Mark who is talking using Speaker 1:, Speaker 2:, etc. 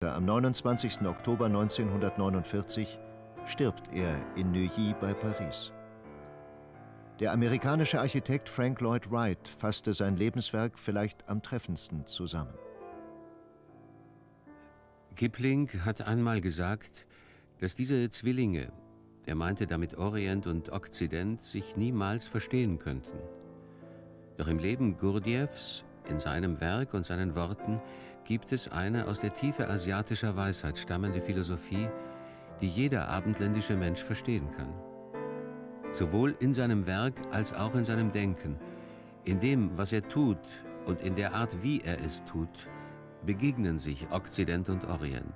Speaker 1: Am 29. Oktober 1949 stirbt er in Neuilly bei Paris. Der amerikanische Architekt Frank Lloyd Wright fasste sein Lebenswerk vielleicht am treffendsten zusammen.
Speaker 2: Kipling hat einmal gesagt, dass diese Zwillinge, er meinte damit Orient und Okzident, sich niemals verstehen könnten. Doch im Leben Gurdjieffs, in seinem Werk und seinen Worten gibt es eine aus der Tiefe asiatischer Weisheit stammende Philosophie, die jeder abendländische Mensch verstehen kann. Sowohl in seinem Werk als auch in seinem Denken, in dem, was er tut und in der Art, wie er es tut, begegnen sich Okzident und Orient.